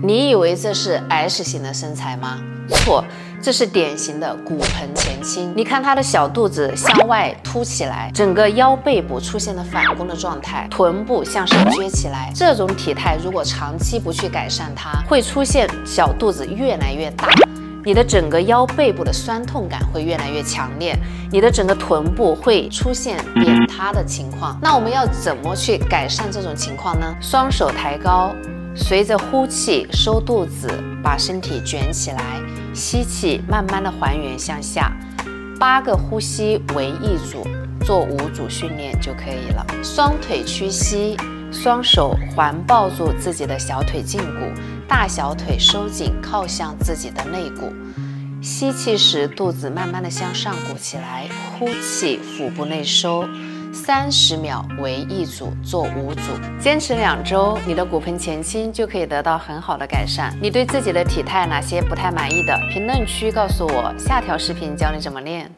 你以为这是 S 型的身材吗？错，这是典型的骨盆前倾。你看她的小肚子向外凸起来，整个腰背部出现了反弓的状态，臀部向上撅起来。这种体态如果长期不去改善它，会出现小肚子越来越大，你的整个腰背部的酸痛感会越来越强烈，你的整个臀部会出现扁塌的情况。那我们要怎么去改善这种情况呢？双手抬高。随着呼气收肚子，把身体卷起来，吸气慢慢的还原向下，八个呼吸为一组，做五组训练就可以了。双腿屈膝，双手环抱住自己的小腿胫骨，大小腿收紧靠向自己的肋骨。吸气时肚子慢慢的向上鼓起来，呼气腹部内收。三十秒为一组，做五组，坚持两周，你的骨盆前倾就可以得到很好的改善。你对自己的体态哪些不太满意的？评论区告诉我，下条视频教你怎么练。